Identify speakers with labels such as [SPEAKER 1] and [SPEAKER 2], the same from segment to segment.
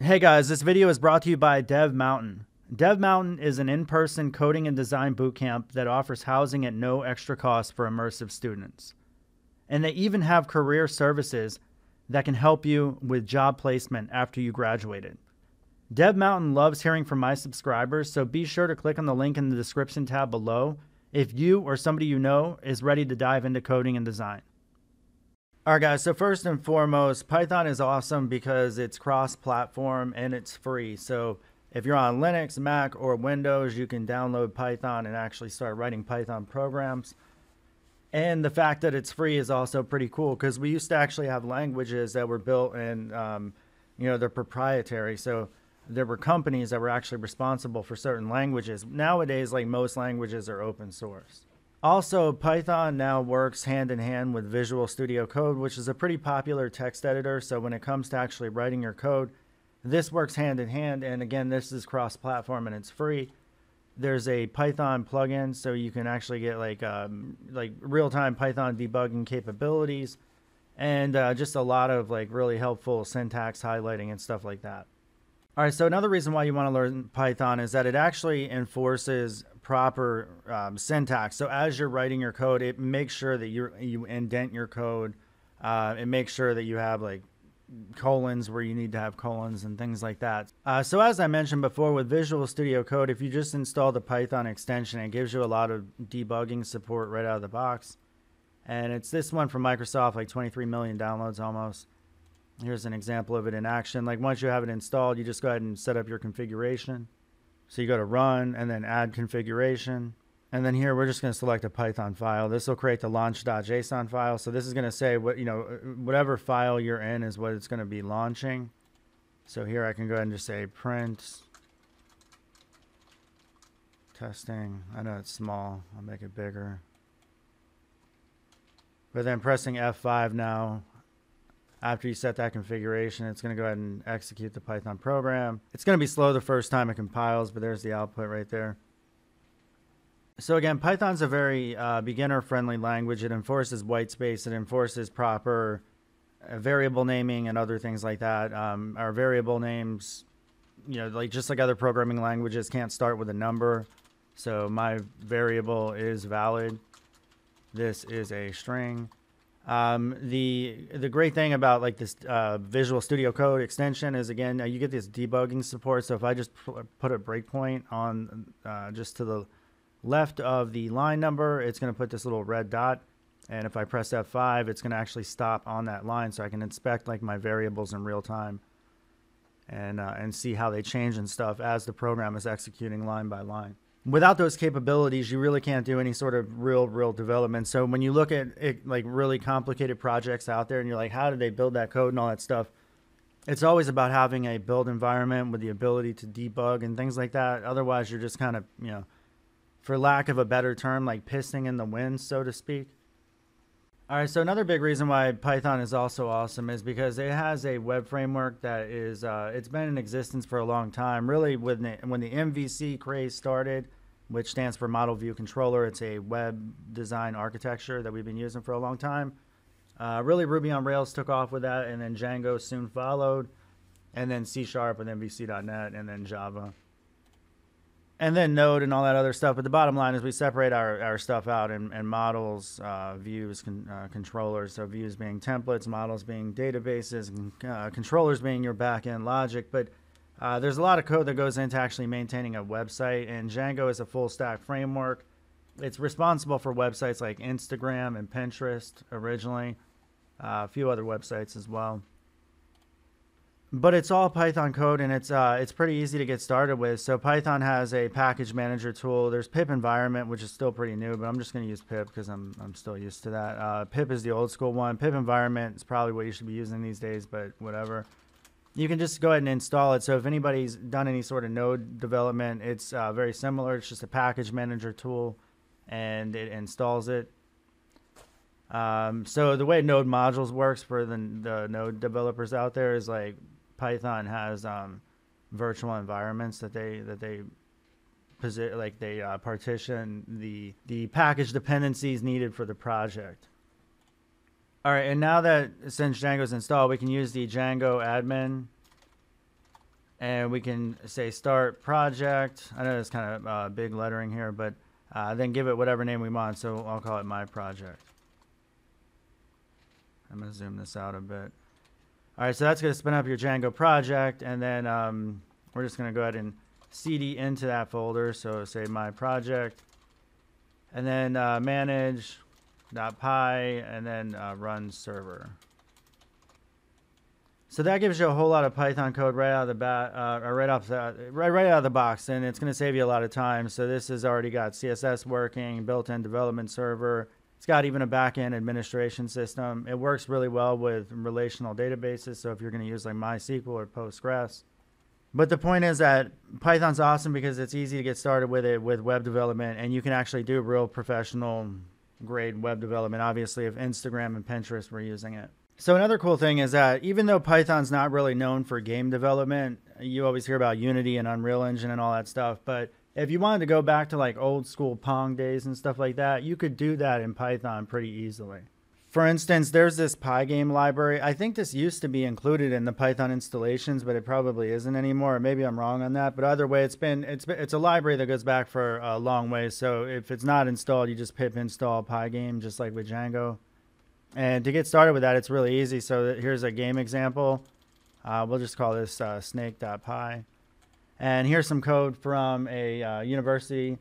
[SPEAKER 1] Hey guys, this video is brought to you by Dev Mountain. Dev Mountain is an in person coding and design bootcamp that offers housing at no extra cost for immersive students. And they even have career services that can help you with job placement after you graduated. Dev Mountain loves hearing from my subscribers, so be sure to click on the link in the description tab below if you or somebody you know is ready to dive into coding and design. All right, guys. So first and foremost, Python is awesome because it's cross-platform and it's free. So if you're on Linux, Mac, or Windows, you can download Python and actually start writing Python programs. And the fact that it's free is also pretty cool because we used to actually have languages that were built and, um, you know, they're proprietary. So there were companies that were actually responsible for certain languages. Nowadays, like most languages are open source. Also, Python now works hand in hand with Visual Studio Code, which is a pretty popular text editor. So when it comes to actually writing your code, this works hand in hand. And again, this is cross platform and it's free. There's a Python plugin, so you can actually get like um, like real time Python debugging capabilities, and uh, just a lot of like really helpful syntax highlighting and stuff like that. All right, so another reason why you want to learn Python is that it actually enforces proper um, syntax. So as you're writing your code, it makes sure that you you indent your code. Uh, it makes sure that you have like colons where you need to have colons and things like that. Uh, so as I mentioned before with Visual Studio Code, if you just install the Python extension, it gives you a lot of debugging support right out of the box. And it's this one from Microsoft, like 23 million downloads almost. Here's an example of it in action. Like once you have it installed, you just go ahead and set up your configuration. So you go to run and then add configuration. And then here we're just going to select a Python file. This will create the launch.json file. So this is going to say what, you know, whatever file you're in is what it's going to be launching. So here I can go ahead and just say print testing. I know it's small. I'll make it bigger. But then pressing F5 now, after you set that configuration, it's going to go ahead and execute the Python program. It's going to be slow the first time it compiles, but there's the output right there. So again, Python's a very uh, beginner-friendly language. It enforces white space. It enforces proper uh, variable naming and other things like that. Um, our variable names, you know, like just like other programming languages, can't start with a number. So my variable is valid. This is a string. Um, the the great thing about like this uh, Visual Studio Code extension is again uh, you get this debugging support. So if I just put a breakpoint on uh, just to the left of the line number, it's going to put this little red dot. And if I press F5, it's going to actually stop on that line, so I can inspect like my variables in real time, and uh, and see how they change and stuff as the program is executing line by line without those capabilities, you really can't do any sort of real, real development. So when you look at it, like really complicated projects out there and you're like, how did they build that code and all that stuff? It's always about having a build environment with the ability to debug and things like that. Otherwise, you're just kind of, you know, for lack of a better term, like pissing in the wind, so to speak. All right, so another big reason why Python is also awesome is because it has a web framework that is, uh, it's been in existence for a long time. Really, when the, when the MVC craze started, which stands for Model View Controller. It's a web design architecture that we've been using for a long time. Uh, really, Ruby on Rails took off with that, and then Django soon followed, and then C Sharp and MVC.NET, and then Java. And then Node and all that other stuff. But the bottom line is we separate our, our stuff out in, in models, uh, views, con, uh, controllers. So views being templates, models being databases, and uh, controllers being your backend logic. But uh, there's a lot of code that goes into actually maintaining a website, and Django is a full stack framework. It's responsible for websites like Instagram and Pinterest originally, uh, a few other websites as well. But it's all Python code, and it's uh, it's pretty easy to get started with. So Python has a package manager tool. There's pip environment, which is still pretty new, but I'm just going to use pip because I'm I'm still used to that. Uh, pip is the old school one. Pip environment is probably what you should be using these days, but whatever you can just go ahead and install it. So if anybody's done any sort of node development, it's uh, very similar. It's just a package manager tool, and it installs it. Um, so the way Node modules works for the, the Node developers out there is like Python has um, virtual environments that they that they like they uh, partition the the package dependencies needed for the project. All right, and now that since Django's installed, we can use the Django admin and we can say start project. I know it's kind of uh, big lettering here, but uh, then give it whatever name we want. So I'll call it my project. I'm gonna zoom this out a bit. All right, so that's gonna spin up your Django project, and then um, we're just gonna go ahead and cd into that folder. So say my project, and then uh, manage dot py, and then uh, run server. So that gives you a whole lot of Python code right out of the bat, uh, right off the, right right out of the box, and it's going to save you a lot of time. So this has already got CSS working, built-in development server. It's got even a back-end administration system. It works really well with relational databases. So if you're going to use like MySQL or Postgres, but the point is that Python's awesome because it's easy to get started with it with web development, and you can actually do real professional grade web development. Obviously, if Instagram and Pinterest were using it. So another cool thing is that even though Python's not really known for game development, you always hear about Unity and Unreal Engine and all that stuff, but if you wanted to go back to like old school Pong days and stuff like that, you could do that in Python pretty easily. For instance, there's this Pygame library. I think this used to be included in the Python installations, but it probably isn't anymore. Maybe I'm wrong on that. But either way, it's been it's it's a library that goes back for a long way. So if it's not installed, you just pip install Pygame, just like with Django. And to get started with that, it's really easy. So here's a game example. Uh, we'll just call this uh, snake.py. And here's some code from a uh, university,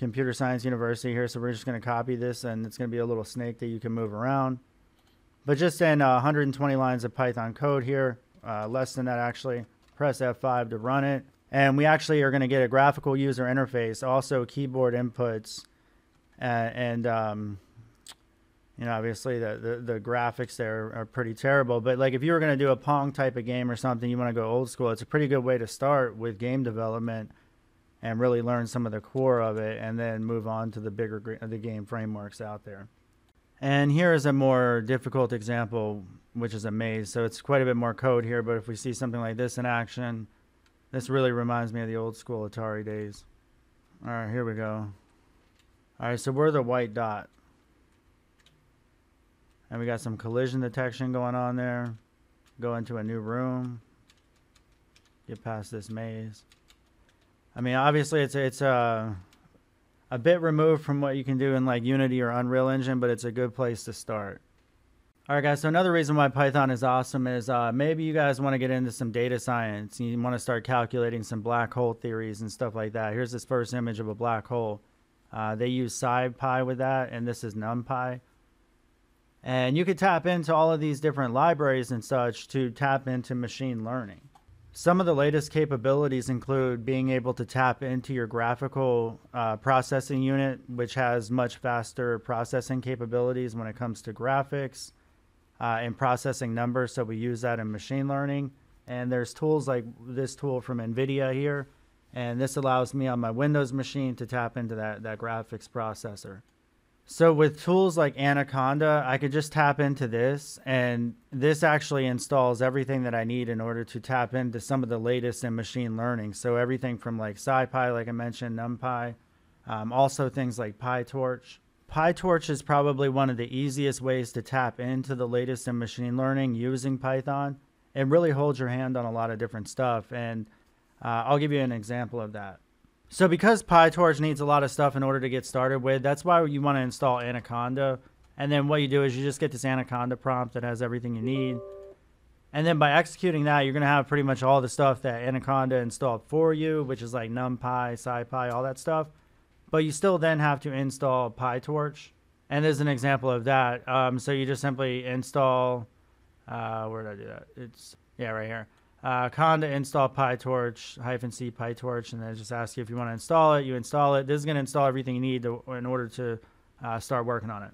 [SPEAKER 1] computer science university here. So we're just going to copy this and it's going to be a little snake that you can move around. But just in 120 uh, lines of Python code here, uh, less than that actually. Press F5 to run it. And we actually are going to get a graphical user interface, also keyboard inputs, uh, and um, you know, obviously the, the, the graphics there are pretty terrible. But like if you were going to do a Pong type of game or something, you want to go old school. It's a pretty good way to start with game development and really learn some of the core of it, and then move on to the bigger the game frameworks out there. And here is a more difficult example, which is a maze. So it's quite a bit more code here, but if we see something like this in action, this really reminds me of the old school Atari days. All right, here we go. All right, so we're the white dot. And we got some collision detection going on there. Go into a new room. Get past this maze. I mean, obviously it's it's a uh, a bit removed from what you can do in like Unity or Unreal Engine, but it's a good place to start. All right, guys. So another reason why Python is awesome is uh, maybe you guys want to get into some data science. You want to start calculating some black hole theories and stuff like that. Here's this first image of a black hole. Uh, they use SciPy with that, and this is NumPy. And you could tap into all of these different libraries and such to tap into machine learning. Some of the latest capabilities include being able to tap into your graphical uh, processing unit, which has much faster processing capabilities when it comes to graphics uh, and processing numbers. So we use that in machine learning. And there's tools like this tool from NVIDIA here. And this allows me on my Windows machine to tap into that, that graphics processor. So with tools like Anaconda, I could just tap into this and this actually installs everything that I need in order to tap into some of the latest in machine learning. So everything from like SciPy, like I mentioned, NumPy, um, also things like PyTorch. PyTorch is probably one of the easiest ways to tap into the latest in machine learning using Python. and really holds your hand on a lot of different stuff. And uh, I'll give you an example of that. So because PyTorch needs a lot of stuff in order to get started with, that's why you want to install Anaconda. And then what you do is you just get this Anaconda prompt that has everything you need. And then by executing that, you're going to have pretty much all the stuff that Anaconda installed for you, which is like NumPy, SciPy, all that stuff. But you still then have to install PyTorch. And there's an example of that. Um, so you just simply install, uh, where did I do that? It's, yeah, right here uh, conda install PyTorch hyphen c PyTorch, and then just ask you if you want to install it. You install it. This is going to install everything you need to, in order to uh, start working on it.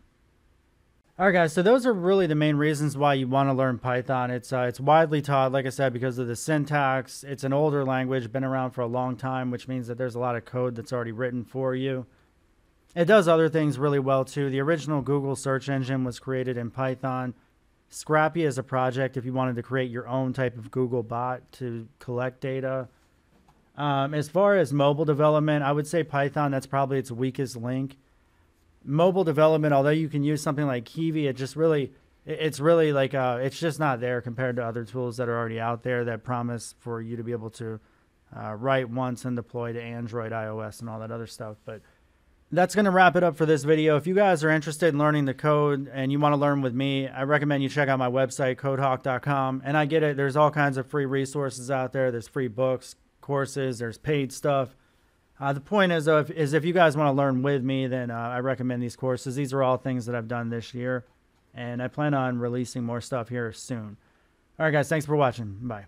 [SPEAKER 1] All right, guys. So those are really the main reasons why you want to learn Python. It's uh, it's widely taught, like I said, because of the syntax. It's an older language, been around for a long time, which means that there's a lot of code that's already written for you. It does other things really well too. The original Google search engine was created in Python. Scrapy as a project if you wanted to create your own type of Google bot to collect data. Um, as far as mobile development, I would say Python, that's probably its weakest link. Mobile development, although you can use something like Kivy, it just really, it's really like uh, it's just not there compared to other tools that are already out there that promise for you to be able to uh, write once and deploy to Android, iOS, and all that other stuff. But that's going to wrap it up for this video. If you guys are interested in learning the code and you want to learn with me, I recommend you check out my website, codehawke.com. And I get it, there's all kinds of free resources out there. There's free books, courses, there's paid stuff. Uh, the point is, though, if, is if you guys want to learn with me, then uh, I recommend these courses. These are all things that I've done this year, and I plan on releasing more stuff here soon. All right, guys, thanks for watching. Bye.